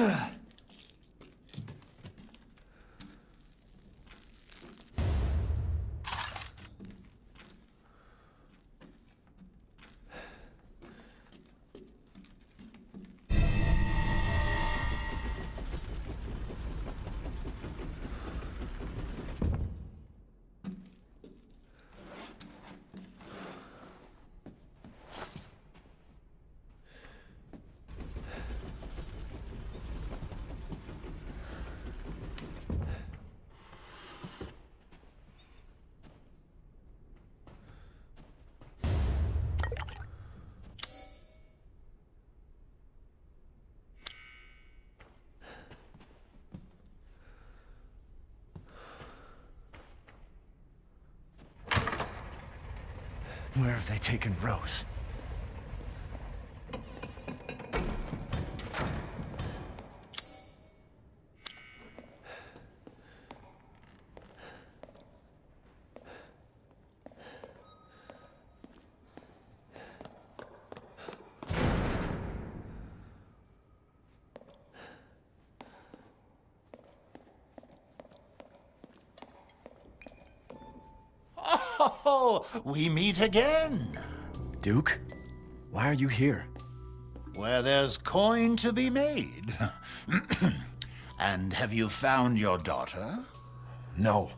Ugh. Where have they taken Rose? Oh, we meet again. Duke? Why are you here? Where there's coin to be made. and have you found your daughter? No.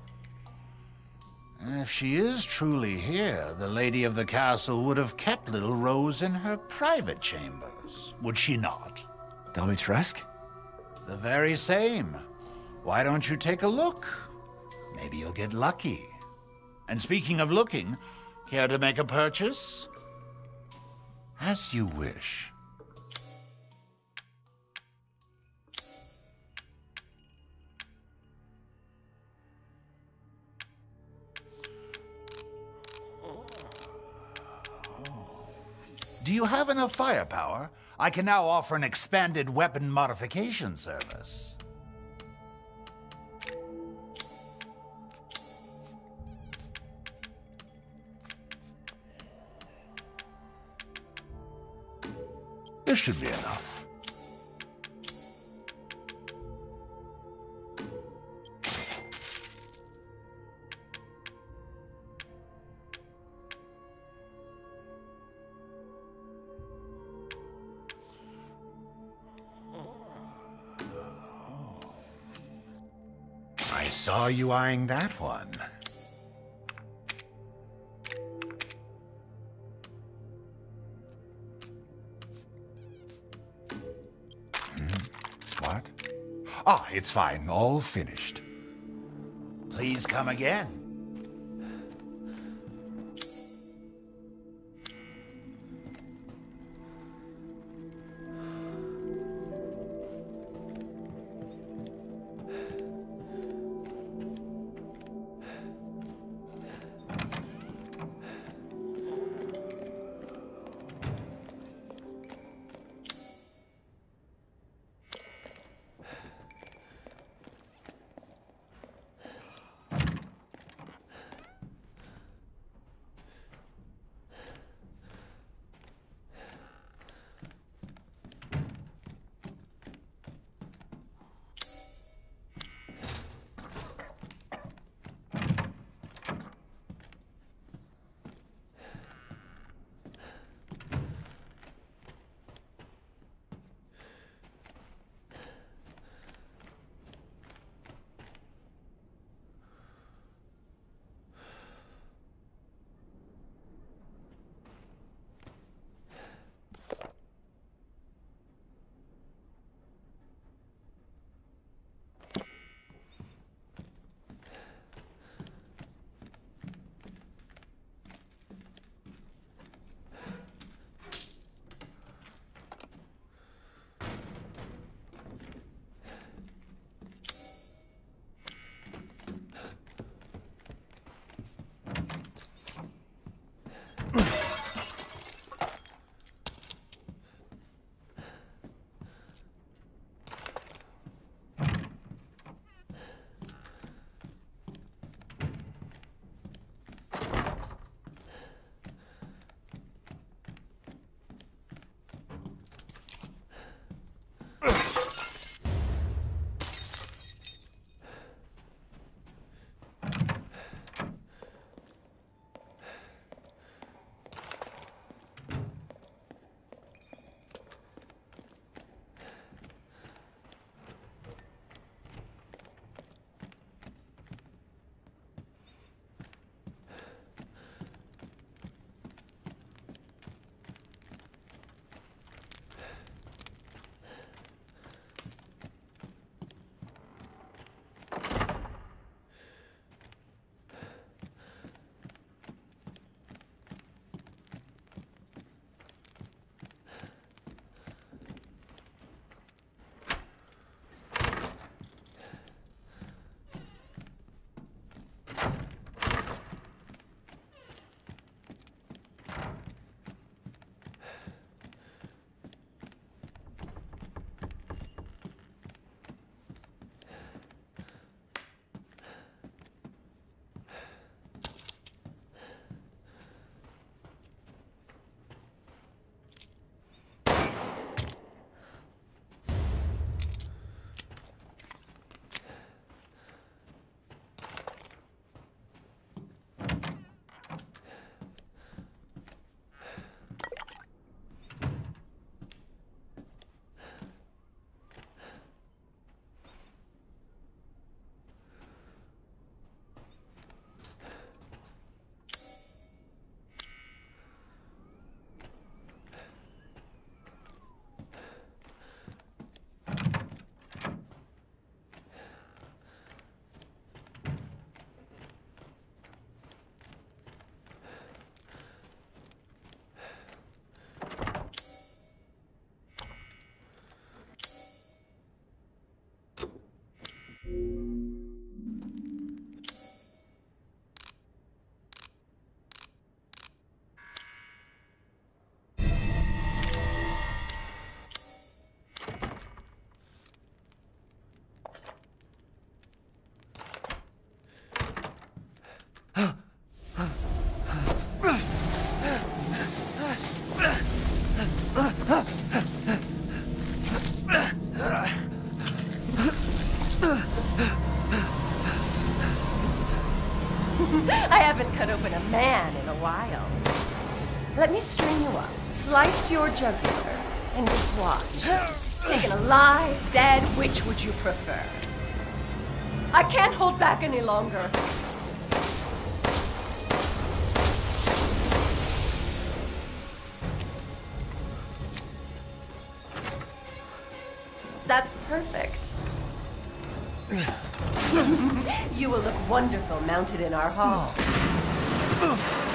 If she is truly here, the lady of the castle would have kept little Rose in her private chambers, would she not? Dimitrescu? The very same. Why don't you take a look? Maybe you'll get lucky. And speaking of looking, care to make a purchase? As you wish. Do you have enough firepower? I can now offer an expanded weapon modification service. This should be enough. I saw you eyeing that one. Ah, it's fine. All finished. Please come again. Let me string you up, slice your jugular, and just watch. Taken alive, dead, which would you prefer? I can't hold back any longer. That's perfect. you will look wonderful mounted in our hall. Oh.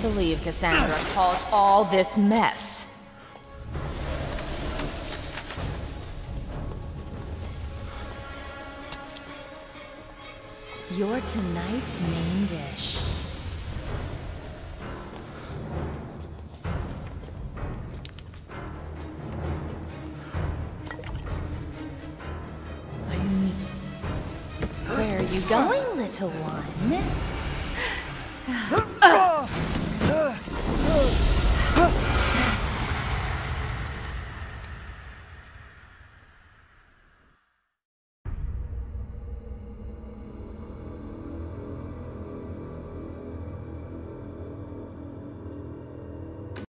Can't believe Cassandra caused all this mess. You're tonight's main dish. Where are you going, little one?